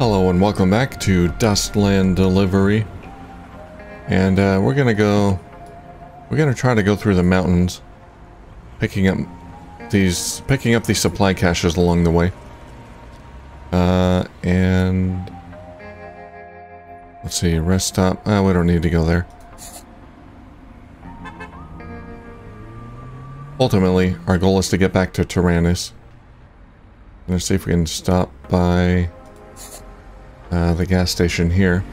Hello and welcome back to Dustland Delivery. And uh, we're gonna go... We're gonna try to go through the mountains. Picking up these... Picking up these supply caches along the way. Uh, and... Let's see, rest stop. Oh, we don't need to go there. Ultimately, our goal is to get back to Tyrannus. Let's see if we can stop by uh, the gas station here.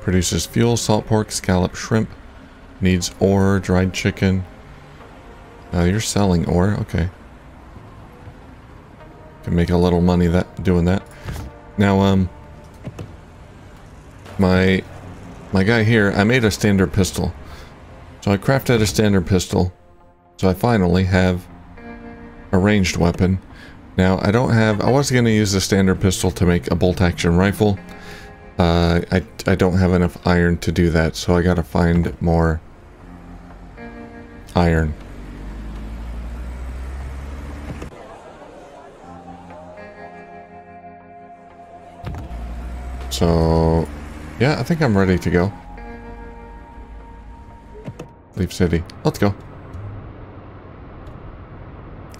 Produces fuel, salt pork, scallop, shrimp. Needs ore, dried chicken. Oh, you're selling ore? Okay. Can make a little money that doing that. Now, um... My... My guy here, I made a standard pistol. So I crafted a standard pistol. So I finally have a ranged weapon. Now, I don't have... I was going to use the standard pistol to make a bolt-action rifle. Uh, I, I don't have enough iron to do that, so I gotta find more iron. So, yeah, I think I'm ready to go. Leaf City. Let's go.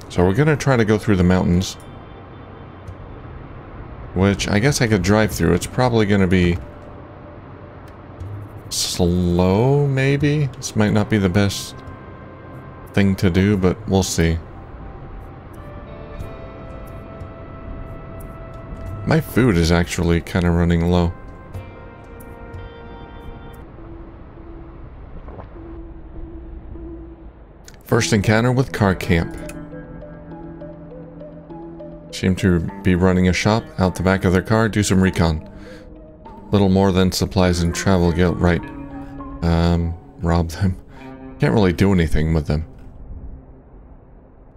So we're going to try to go through the mountains. Which I guess I could drive through. It's probably going to be slow, maybe? This might not be the best thing to do, but we'll see. My food is actually kind of running low. First encounter with car camp. Seem to be running a shop out the back of their car. Do some recon. Little more than supplies and travel guilt. Right. Um, rob them. Can't really do anything with them.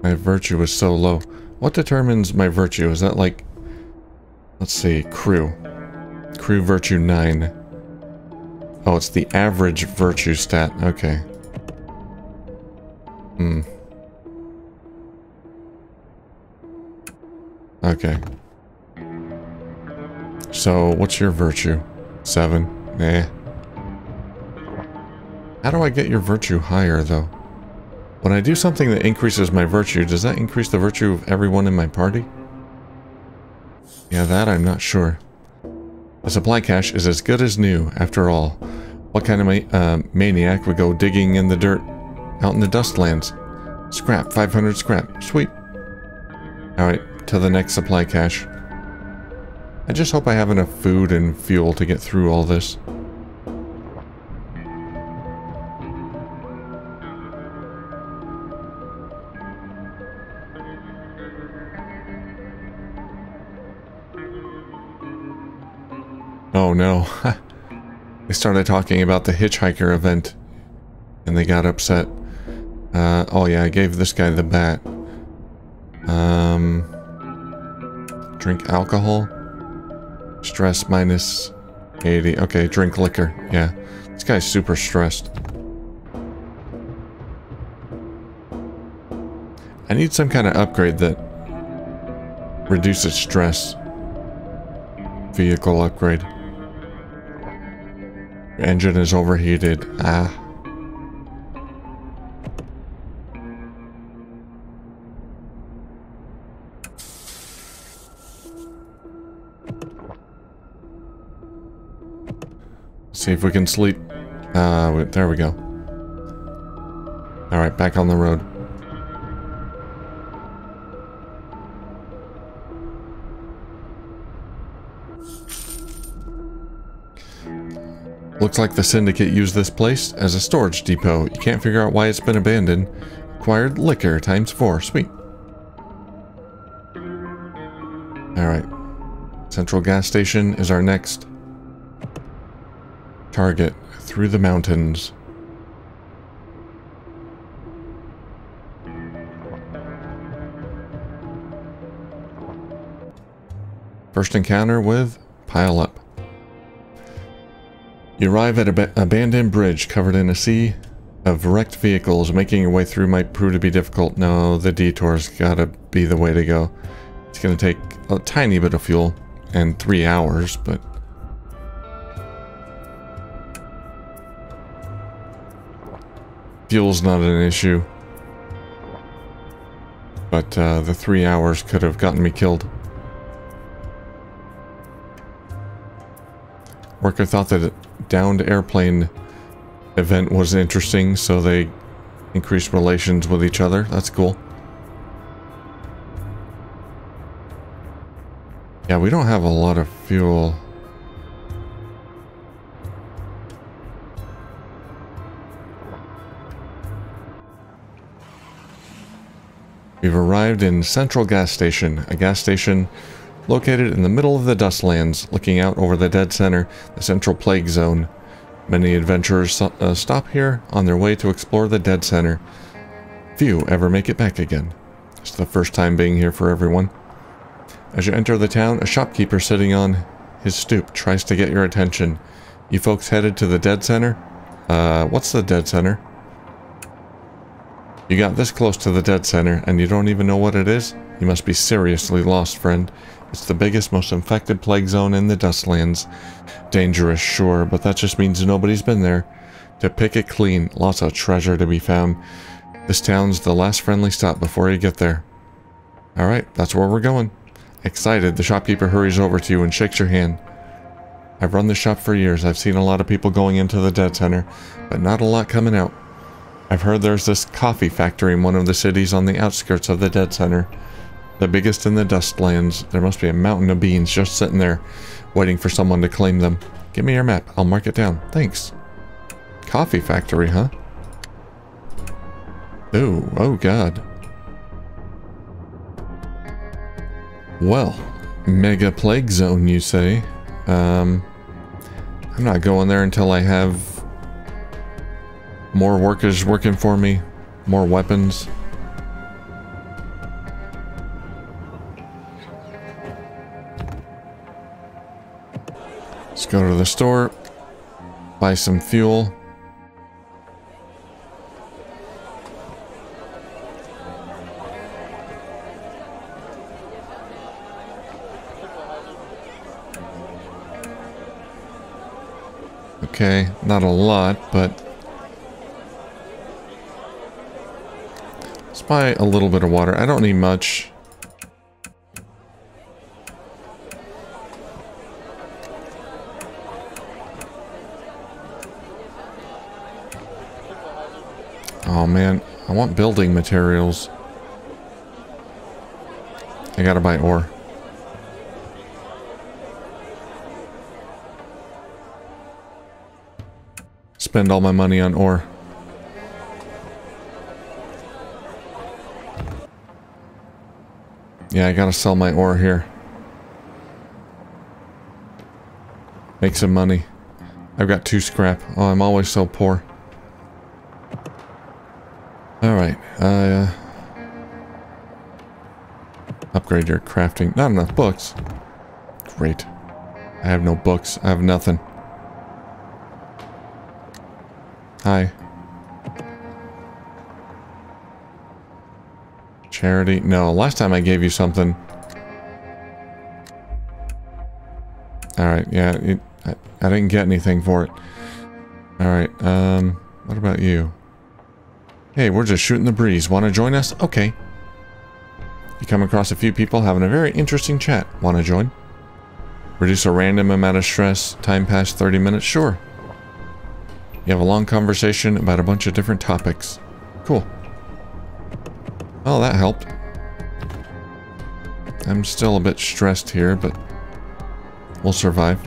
My virtue is so low. What determines my virtue? Is that like... Let's see. Crew. Crew virtue 9. Oh, it's the average virtue stat. Okay. Hmm. Okay. So, what's your virtue? Seven? Eh. How do I get your virtue higher, though? When I do something that increases my virtue, does that increase the virtue of everyone in my party? Yeah, that I'm not sure. The supply cache is as good as new, after all. What kind of ma uh, maniac would go digging in the dirt out in the dustlands? Scrap, 500 scrap. Sweet. Alright, to the next supply cache. I just hope I have enough food and fuel to get through all this. Oh no. they started talking about the hitchhiker event and they got upset. Uh, oh yeah, I gave this guy the bat. Um, drink alcohol. Stress minus 80. Okay, drink liquor. Yeah, this guy's super stressed. I need some kind of upgrade that reduces stress. Vehicle upgrade. Engine is overheated. Ah. See if we can sleep. Uh, there we go. Alright, back on the road. Looks like the Syndicate used this place as a storage depot. You can't figure out why it's been abandoned. Acquired liquor times four. Sweet. Alright. Central gas station is our next target through the mountains. First encounter with Pile Up. You arrive at an ab abandoned bridge covered in a sea of wrecked vehicles. Making your way through might prove to be difficult. No, the detour's gotta be the way to go. It's gonna take a tiny bit of fuel and three hours, but... Fuel's not an issue. But uh, the three hours could have gotten me killed. Worker thought that downed airplane event was interesting, so they increased relations with each other. That's cool. Yeah, we don't have a lot of fuel. We've arrived in Central Gas Station, a gas station located in the middle of the Dustlands, looking out over the Dead Center, the Central Plague Zone. Many adventurers uh, stop here on their way to explore the Dead Center. Few ever make it back again. It's the first time being here for everyone. As you enter the town, a shopkeeper sitting on his stoop tries to get your attention. You folks headed to the Dead Center? Uh, what's the Dead Center? You got this close to the dead center, and you don't even know what it is? You must be seriously lost, friend. It's the biggest, most infected plague zone in the Dustlands. Dangerous, sure, but that just means nobody's been there. To pick it clean, lots of treasure to be found. This town's the last friendly stop before you get there. Alright, that's where we're going. Excited, the shopkeeper hurries over to you and shakes your hand. I've run the shop for years. I've seen a lot of people going into the dead center, but not a lot coming out. I've heard there's this coffee factory in one of the cities on the outskirts of the dead center. The biggest in the Dustlands. There must be a mountain of beans just sitting there, waiting for someone to claim them. Give me your map. I'll mark it down. Thanks. Coffee factory, huh? Ooh, oh god. Well, mega plague zone, you say? Um, I'm not going there until I have more workers working for me. More weapons. Let's go to the store. Buy some fuel. Okay, not a lot, but buy a little bit of water. I don't need much. Oh man, I want building materials. I gotta buy ore. Spend all my money on ore. Yeah, I gotta sell my ore here. Make some money. I've got two scrap. Oh, I'm always so poor. Alright, uh... Upgrade your crafting. Not enough books. Great. I have no books. I have nothing. Hi. Charity? No, last time I gave you something. Alright, yeah, it, I, I didn't get anything for it. Alright, um, what about you? Hey, we're just shooting the breeze. Want to join us? Okay. You come across a few people having a very interesting chat. Want to join? Reduce a random amount of stress. Time past 30 minutes? Sure. You have a long conversation about a bunch of different topics. Cool. Well, that helped. I'm still a bit stressed here, but we'll survive.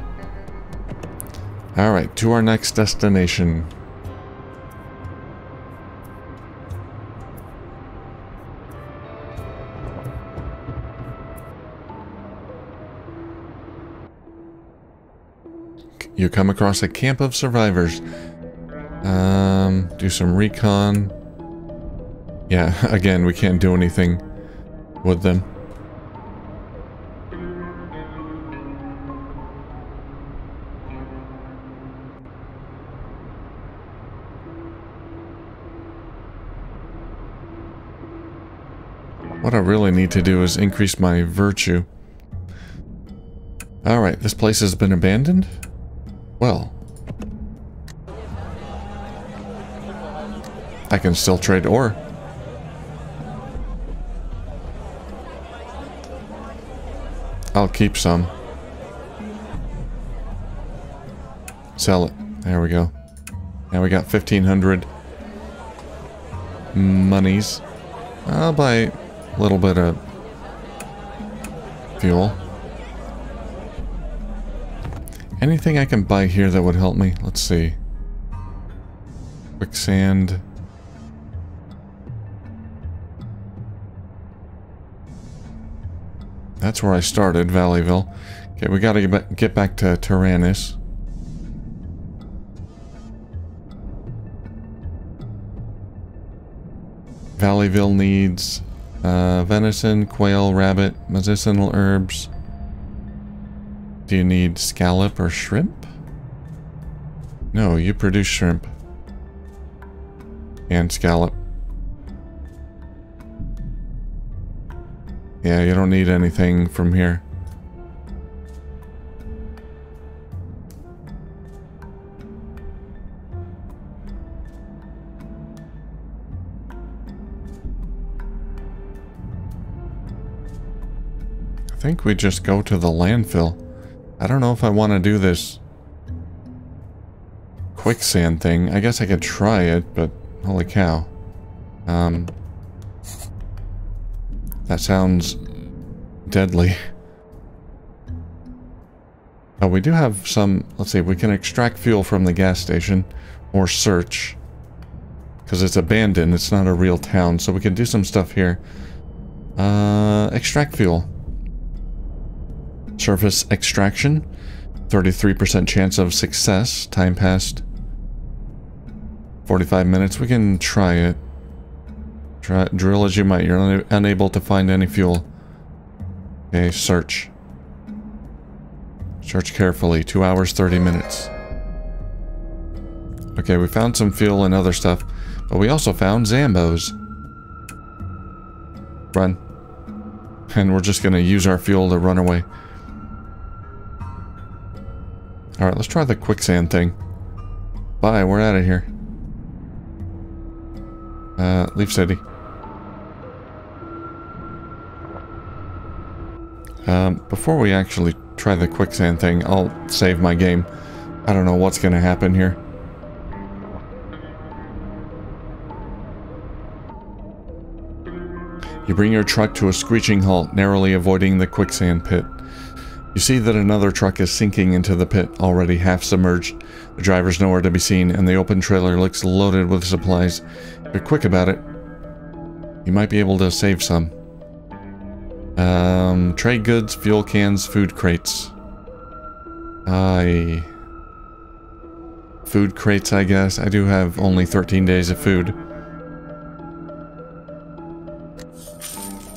Alright, to our next destination. You come across a camp of survivors. Um, do some recon. Yeah, again, we can't do anything with them. What I really need to do is increase my virtue. Alright, this place has been abandoned? Well. I can still trade ore. I'll keep some. Sell it. There we go. Now we got 1500 monies. I'll buy a little bit of fuel. Anything I can buy here that would help me? Let's see. Quicksand. That's where I started, Valleyville. Okay, we gotta get back to Tyrannus. Valleyville needs uh, venison, quail, rabbit, medicinal herbs. Do you need scallop or shrimp? No, you produce shrimp. And scallop. Yeah, you don't need anything from here. I think we just go to the landfill. I don't know if I want to do this quicksand thing. I guess I could try it, but holy cow. Um, that sounds deadly. Oh, we do have some... Let's see, we can extract fuel from the gas station. Or search. Because it's abandoned, it's not a real town. So we can do some stuff here. Uh, extract fuel. Surface extraction. 33% chance of success. Time passed. 45 minutes. We can try it. Try, drill as you might, you're un unable to find any fuel. Okay, search. Search carefully. 2 hours, 30 minutes. Okay, we found some fuel and other stuff, but we also found Zambos. Run. And we're just gonna use our fuel to run away. Alright, let's try the quicksand thing. Bye, we're out of here. Uh, leave city. Um, before we actually try the quicksand thing, I'll save my game. I don't know what's going to happen here. You bring your truck to a screeching halt, narrowly avoiding the quicksand pit. You see that another truck is sinking into the pit, already half submerged. The driver's nowhere to be seen, and the open trailer looks loaded with supplies. If you're quick about it, you might be able to save some. Um, trade goods, fuel cans, food crates. I... Food crates, I guess. I do have only 13 days of food.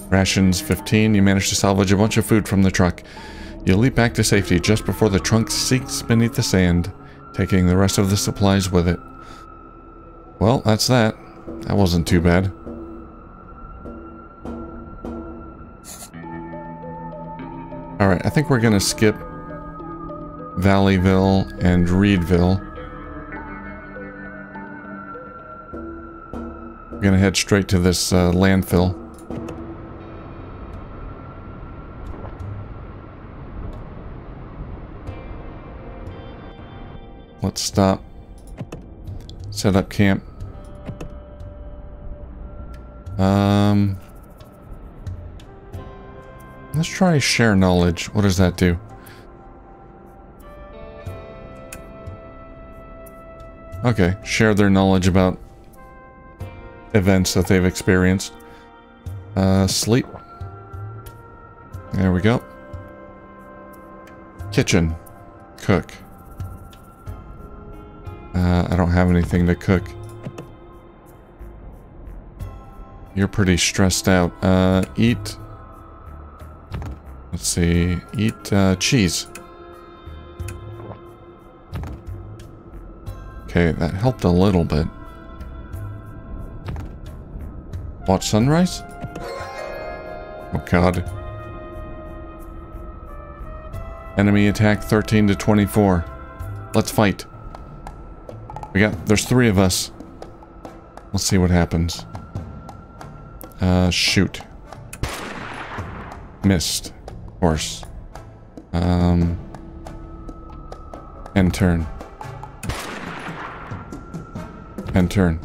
Rations 15. You managed to salvage a bunch of food from the truck. You leap back to safety just before the trunk sinks beneath the sand, taking the rest of the supplies with it. Well, that's that. That wasn't too bad. Alright, I think we're gonna skip Valleyville and Reedville. We're gonna head straight to this uh, landfill. Let's stop. Set up camp. Um, let's try share knowledge. What does that do? Okay, share their knowledge about events that they've experienced. Uh, sleep. There we go. Kitchen. Cook. Uh, I don't have anything to cook. You're pretty stressed out. Uh, eat... Let's see. Eat uh, cheese. Okay, that helped a little bit. Watch sunrise? Oh god. Enemy attack 13 to 24. Let's fight. We got, there's three of us. Let's see what happens. Uh, shoot. Missed. Of course. Um, and turn. And turn.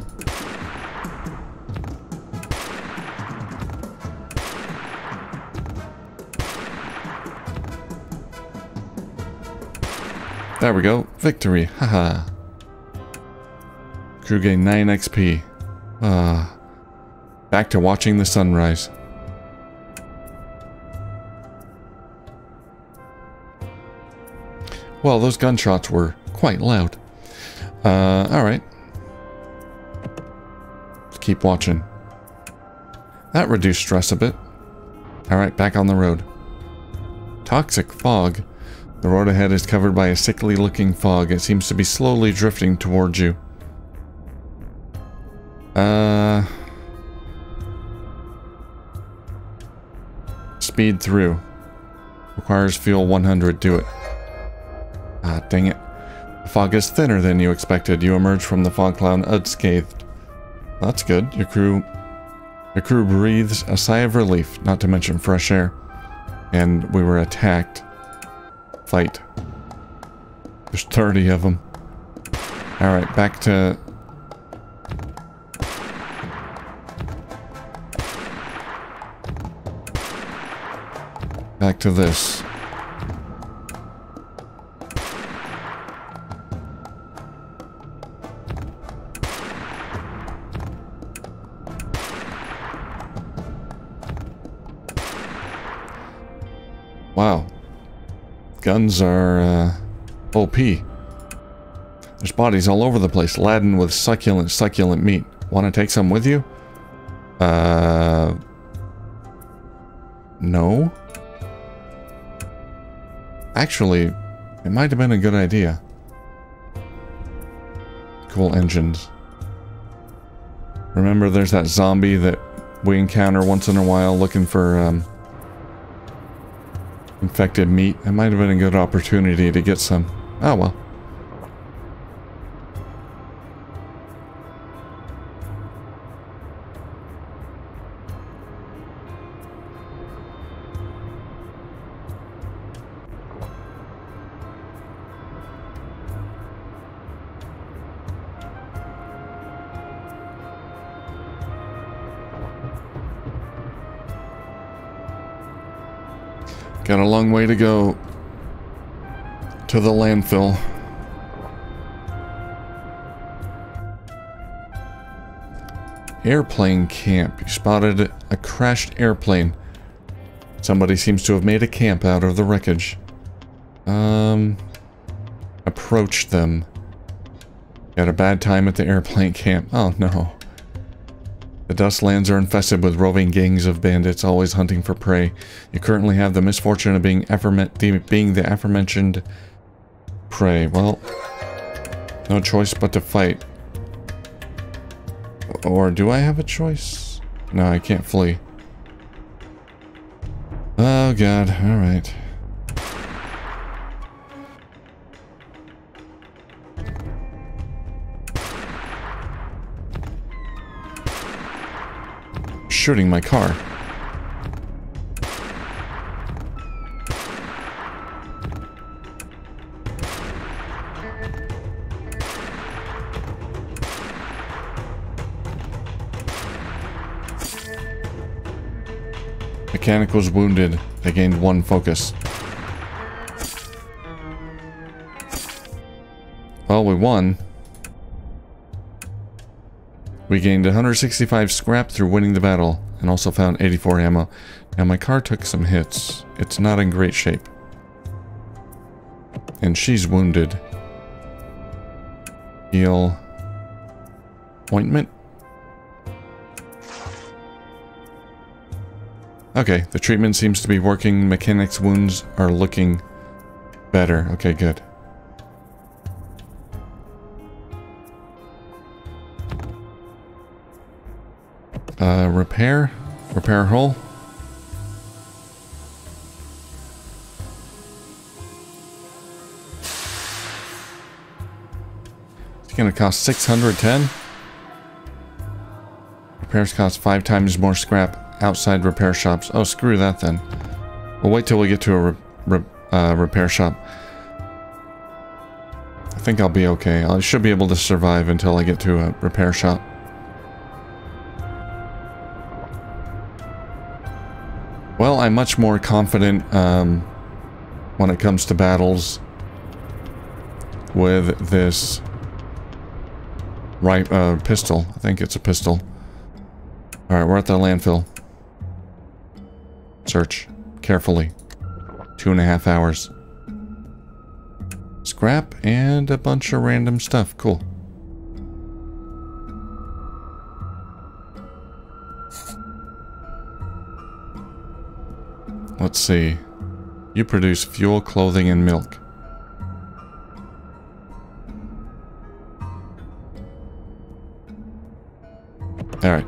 There we go. Victory. Haha. Crew gain 9 XP. Ah. Back to watching the sunrise. Well, those gunshots were quite loud. Uh, alright. Let's keep watching. That reduced stress a bit. Alright, back on the road. Toxic fog. The road ahead is covered by a sickly looking fog. It seems to be slowly drifting towards you. Uh... Speed through. Requires fuel 100. Do it. Dang it. The fog is thinner than you expected. You emerge from the fog cloud unscathed. That's good. Your crew... Your crew breathes a sigh of relief, not to mention fresh air. And we were attacked fight. There's 30 of them. Alright, back to... Back to this. Are uh, OP. There's bodies all over the place, laden with succulent, succulent meat. Want to take some with you? Uh... No? Actually, it might have been a good idea. Cool engines. Remember there's that zombie that we encounter once in a while looking for um, infected meat. It might have been a good opportunity to get some. Oh well. Got a long way to go to the landfill. Airplane camp. You spotted a crashed airplane. Somebody seems to have made a camp out of the wreckage. Um, approach them. Had a bad time at the airplane camp. Oh no. Dustlands are infested with roving gangs of bandits always hunting for prey. You currently have the misfortune of being, being the aforementioned prey. Well, no choice but to fight. Or do I have a choice? No, I can't flee. Oh god, alright. Shooting my car. Mechanical's wounded. They gained one focus. Well, we won. We gained 165 scrap through winning the battle, and also found 84 ammo. Now my car took some hits. It's not in great shape. And she's wounded. Heal. Ointment? Okay, the treatment seems to be working. Mechanic's wounds are looking better. Okay, good. Uh, repair? Repair hole? It's gonna cost 610. Repairs cost five times more scrap outside repair shops. Oh, screw that then. We'll wait till we get to a re re uh, repair shop. I think I'll be okay. I should be able to survive until I get to a repair shop. I'm much more confident um, when it comes to battles with this right uh, pistol. I think it's a pistol. Alright, we're at the landfill. Search. Carefully. Two and a half hours. Scrap and a bunch of random stuff. Cool. Let's see. You produce fuel, clothing, and milk. Alright.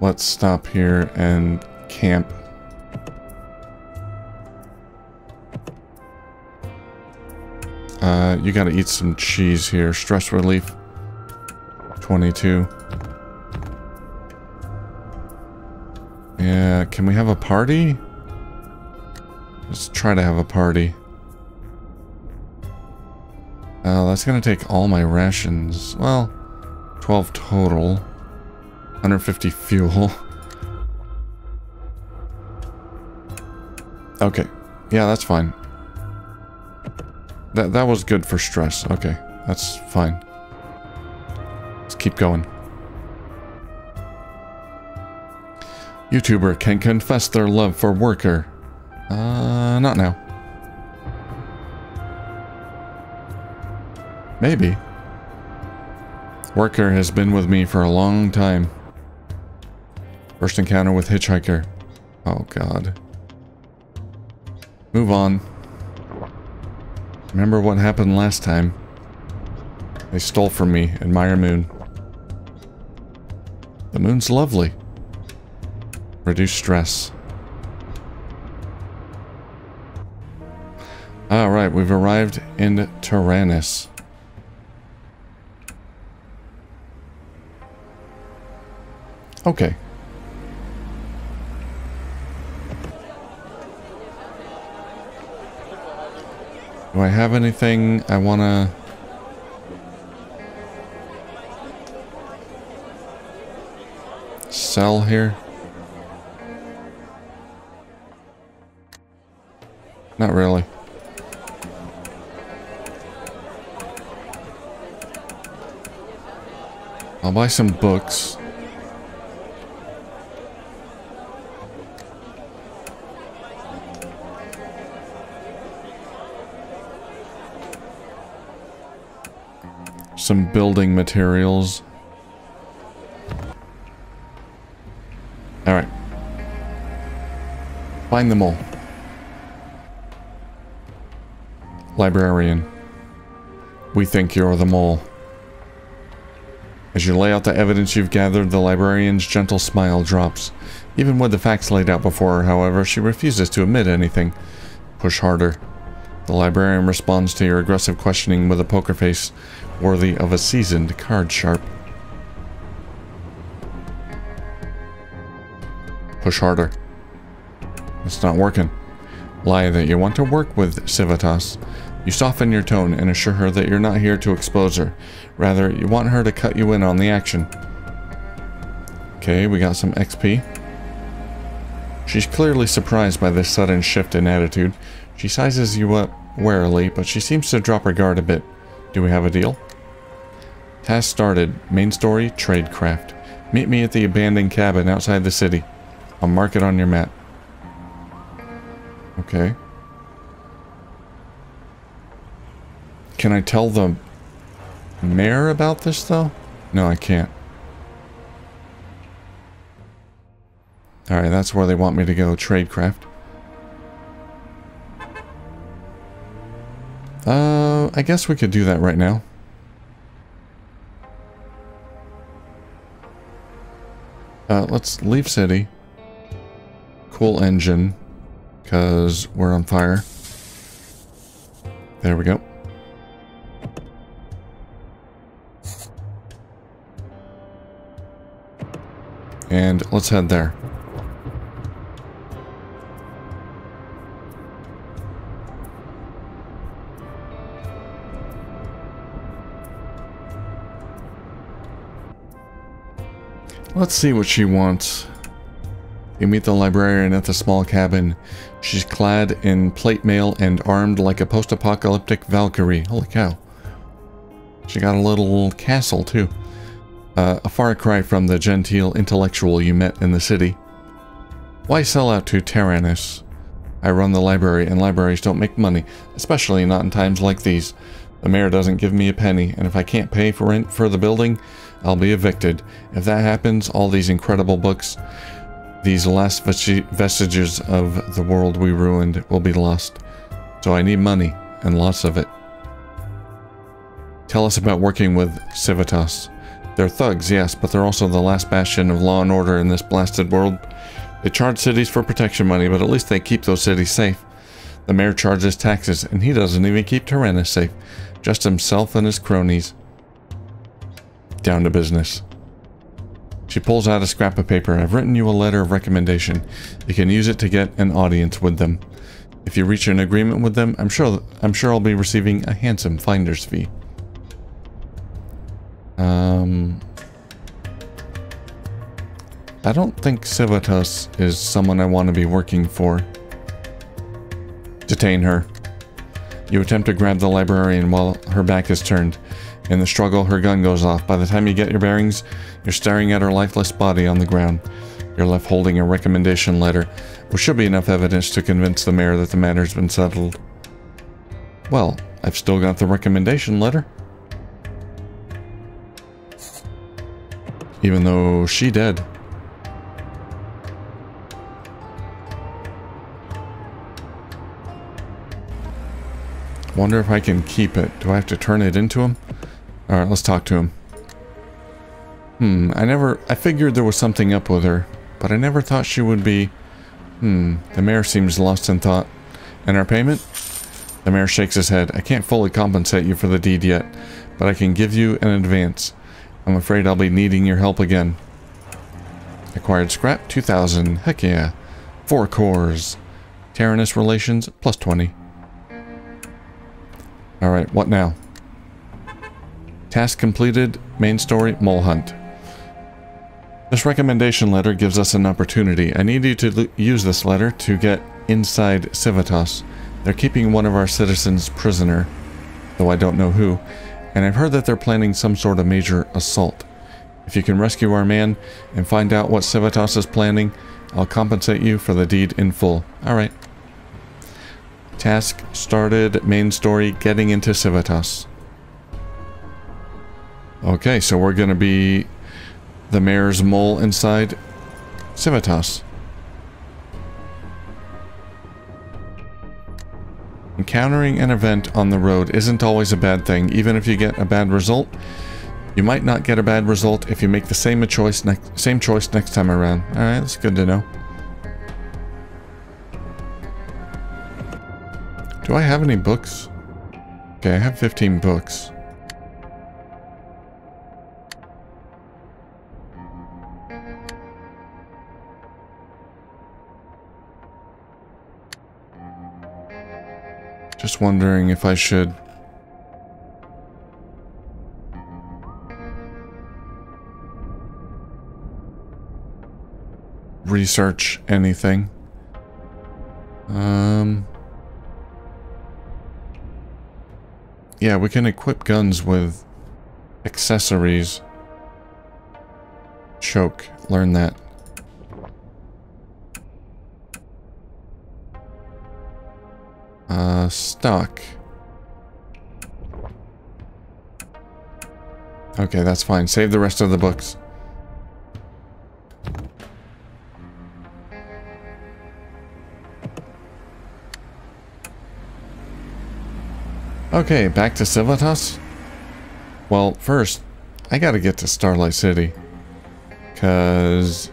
Let's stop here and camp. You gotta eat some cheese here. Stress relief. 22. Yeah, can we have a party? Let's try to have a party. Uh, that's gonna take all my rations. Well, 12 total. 150 fuel. Okay. Yeah, that's fine. That, that was good for stress. Okay, that's fine. Let's keep going. YouTuber can confess their love for worker. Uh, not now. Maybe. Worker has been with me for a long time. First encounter with Hitchhiker. Oh god. Move on. Remember what happened last time. They stole from me, Admire Moon. The moon's lovely. Reduce stress. Alright, we've arrived in Tyrannus. Okay. Do I have anything I want to... sell here? Not really. I'll buy some books. Some building materials. Alright. Find them all. Librarian. We think you're the mole. As you lay out the evidence you've gathered, the librarian's gentle smile drops. Even with the facts laid out before her, however, she refuses to admit anything. Push harder. The librarian responds to your aggressive questioning with a poker face worthy of a seasoned card sharp. Push harder. It's not working. Lie that you want to work with Civitas. You soften your tone and assure her that you're not here to expose her. Rather, you want her to cut you in on the action. Okay, we got some XP. She's clearly surprised by this sudden shift in attitude. She sizes you up warily, but she seems to drop her guard a bit. Do we have a deal? Task started. Main story, tradecraft. Meet me at the abandoned cabin outside the city. I'll mark it on your map. Okay. Can I tell the mayor about this, though? No, I can't. Alright, that's where they want me to go, tradecraft. Uh, I guess we could do that right now. Uh, let's leave city. cool engine because we're on fire. There we go. And let's head there. Let's see what she wants. You meet the librarian at the small cabin. She's clad in plate mail and armed like a post-apocalyptic Valkyrie. Holy cow. She got a little castle, too. Uh, a far cry from the genteel intellectual you met in the city. Why sell out to Tyrannus? I run the library, and libraries don't make money, especially not in times like these. The mayor doesn't give me a penny, and if I can't pay for rent for the building, I'll be evicted. If that happens, all these incredible books, these last vestiges of the world we ruined, will be lost. So I need money, and lots of it. Tell us about working with Civitas. They're thugs, yes, but they're also the last bastion of law and order in this blasted world. They charge cities for protection money, but at least they keep those cities safe. The mayor charges taxes, and he doesn't even keep Tyrannus safe. Just himself and his cronies. Down to business. She pulls out a scrap of paper. I've written you a letter of recommendation. You can use it to get an audience with them. If you reach an agreement with them, I'm sure I'm sure I'll be receiving a handsome finder's fee. Um, I don't think Civitas is someone I want to be working for. Detain her. You attempt to grab the librarian while her back is turned. In the struggle, her gun goes off. By the time you get your bearings, you're staring at her lifeless body on the ground. You're left holding a recommendation letter, which should be enough evidence to convince the mayor that the matter's been settled. Well, I've still got the recommendation letter. Even though she dead. Wonder if I can keep it. Do I have to turn it into him? Alright, let's talk to him. Hmm, I never... I figured there was something up with her, but I never thought she would be... Hmm, the mayor seems lost in thought. And our payment? The mayor shakes his head. I can't fully compensate you for the deed yet, but I can give you an advance. I'm afraid I'll be needing your help again. Acquired scrap, 2,000. Heck yeah. Four cores. Tyrannus relations, plus 20. Alright, what now? Task completed, main story, mole hunt. This recommendation letter gives us an opportunity. I need you to use this letter to get inside Civitas. They're keeping one of our citizens prisoner, though I don't know who and I've heard that they're planning some sort of major assault. If you can rescue our man and find out what Civitas is planning, I'll compensate you for the deed in full. Alright. Task started, main story, getting into Civitas. Okay, so we're gonna be the mayor's mole inside Civitas. Encountering an event on the road isn't always a bad thing. Even if you get a bad result, you might not get a bad result if you make the same choice next same choice next time around. Alright, that's good to know. Do I have any books? Okay, I have 15 books. Just wondering if I should... research anything. Um... Yeah, we can equip guns with accessories. Choke. Learn that. Uh, stock. Okay, that's fine. Save the rest of the books. Okay, back to Civitas? Well, first, I gotta get to Starlight City. Cause...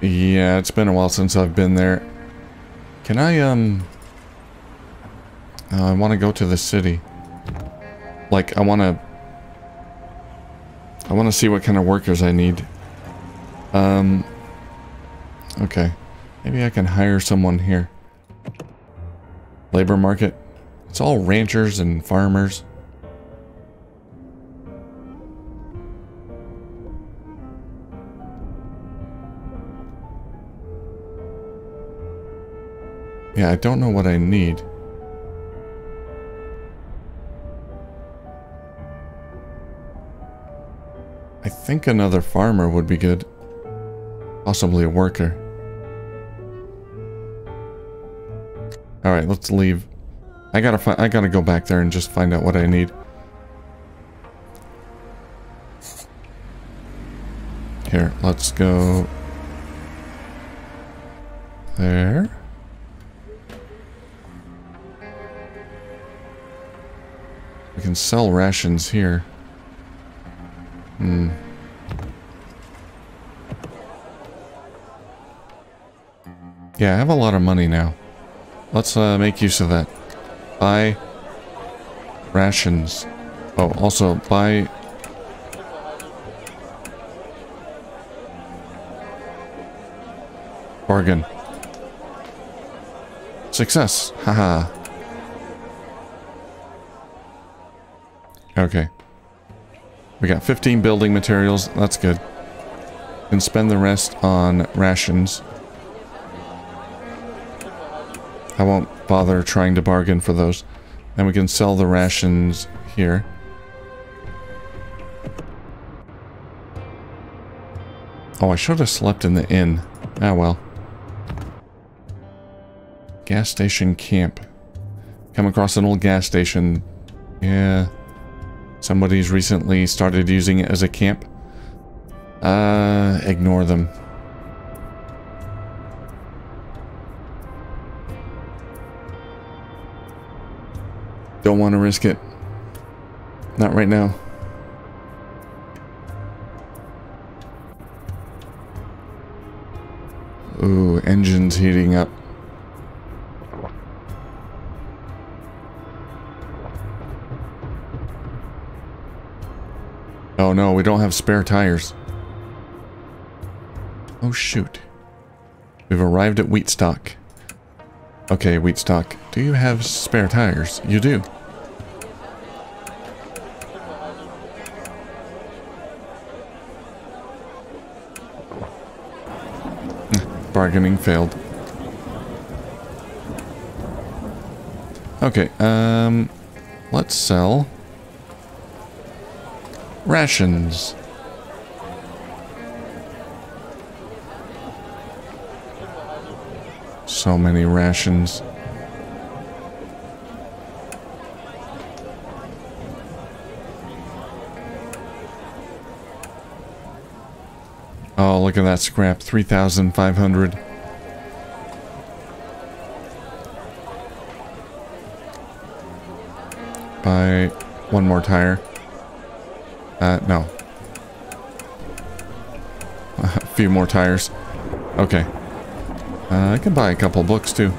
Yeah, it's been a while since I've been there. Can I, um... Uh, I want to go to the city. Like, I want to... I want to see what kind of workers I need. Um... Okay. Maybe I can hire someone here. Labor market. It's all ranchers and farmers. Yeah, I don't know what I need. I think another farmer would be good. Possibly a worker. Alright, let's leave. I gotta I gotta go back there and just find out what I need. Here, let's go... There. We can sell rations here. Hmm. Yeah, I have a lot of money now. Let's uh, make use of that. Buy rations. Oh, also buy... Bargain. Success. Haha. okay. We got 15 building materials. That's good. Can spend the rest on rations. I won't bother trying to bargain for those. And we can sell the rations here. Oh, I should have slept in the inn. Ah, well. Gas station camp. Come across an old gas station. Yeah. Somebody's recently started using it as a camp. Uh, ignore them. Don't want to risk it. Not right now. Ooh, engine's heating up. Oh no, we don't have spare tires. Oh shoot. We've arrived at Wheatstock. Okay, Wheatstock, do you have spare tires? You do. Bargaining failed. Okay, um, let's sell rations. So many rations. Oh, look at that scrap. 3,500. Buy one more tire. Uh, no. a few more tires. Okay. Uh, I can buy a couple books too.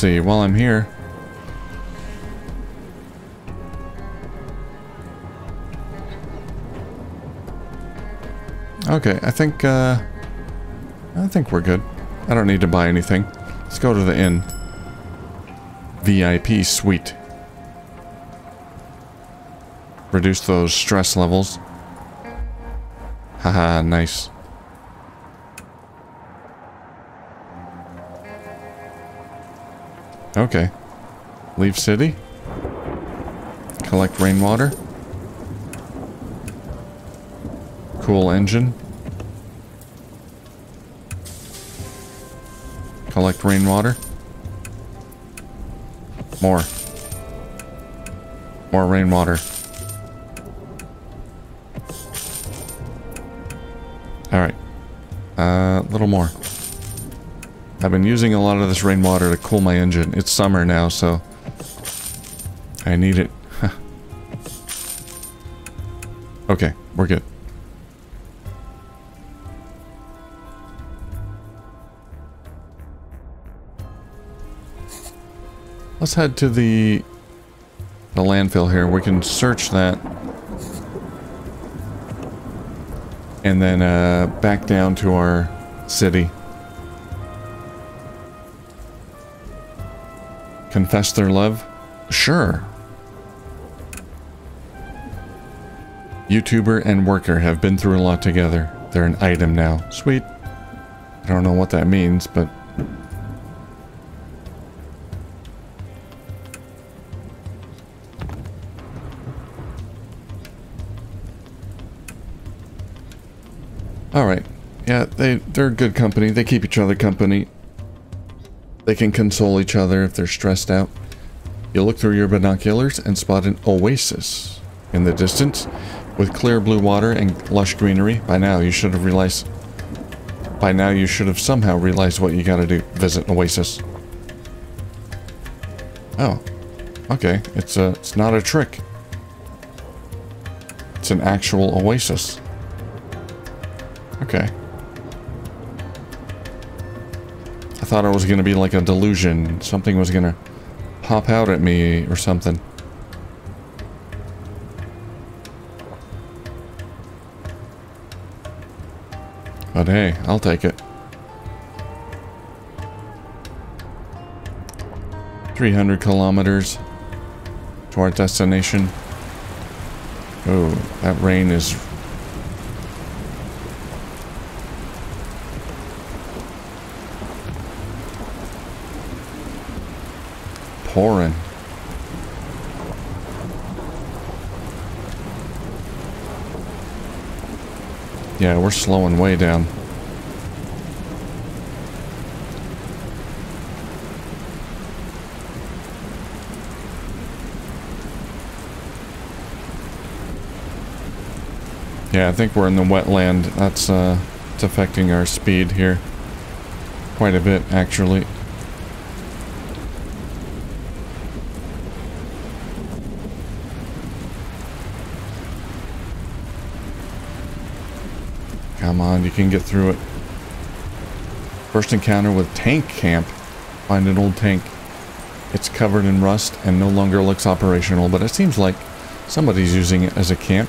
See, while I'm here... Okay, I think, uh... I think we're good. I don't need to buy anything. Let's go to the inn. VIP suite. Reduce those stress levels. Haha, nice. Okay. Leave city. Collect rainwater. Cool engine. Collect rainwater. More. More rainwater. Alright. A uh, little more. I've been using a lot of this rainwater to cool my engine. It's summer now, so I need it. okay, we're good. Let's head to the the landfill here. We can search that. And then uh, back down to our city. Confess their love? Sure. YouTuber and worker have been through a lot together. They're an item now. Sweet. I don't know what that means, but... Alright. Yeah, they, they're good company. They keep each other company. They can console each other if they're stressed out. You look through your binoculars and spot an oasis in the distance with clear blue water and lush greenery. By now you should have realized by now you should have somehow realized what you gotta do. Visit an oasis. Oh. Okay. It's a it's not a trick. It's an actual oasis. Okay. Thought it was going to be like a delusion. Something was going to pop out at me or something. But hey, I'll take it. 300 kilometers to our destination. Oh, that rain is pouring. Yeah, we're slowing way down. Yeah, I think we're in the wetland. That's, uh, it's affecting our speed here. Quite a bit, actually. Come on, you can get through it. First encounter with tank camp. Find an old tank. It's covered in rust and no longer looks operational, but it seems like somebody's using it as a camp.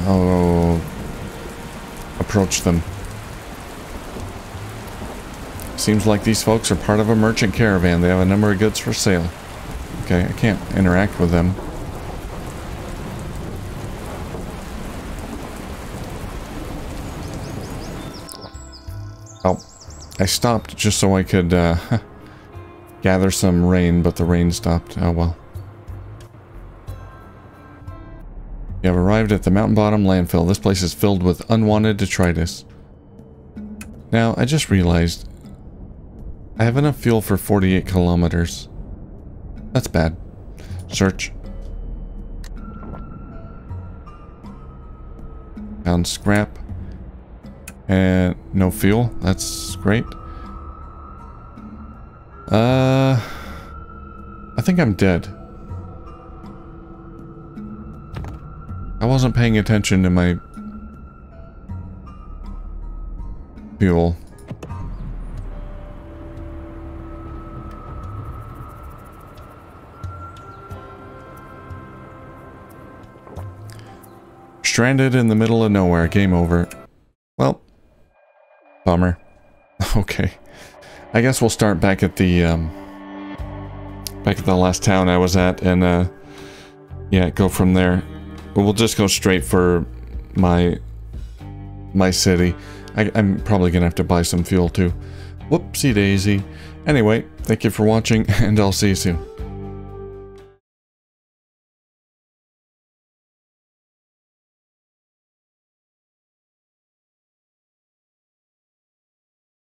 Oh, approach them. Seems like these folks are part of a merchant caravan. They have a number of goods for sale. Okay, I can't interact with them. I stopped just so I could uh, gather some rain, but the rain stopped. Oh well. You have arrived at the mountain bottom landfill. This place is filled with unwanted detritus. Now, I just realized I have enough fuel for 48 kilometers. That's bad. Search. Found scrap. And no fuel. That's great. Uh, I think I'm dead. I wasn't paying attention to my fuel. Stranded in the middle of nowhere. Game over. Well, Bummer. okay. I guess we'll start back at the, um, back at the last town I was at and, uh, yeah, go from there. We'll just go straight for my, my city. I, I'm probably gonna have to buy some fuel too. Whoopsie daisy. Anyway, thank you for watching and I'll see you soon.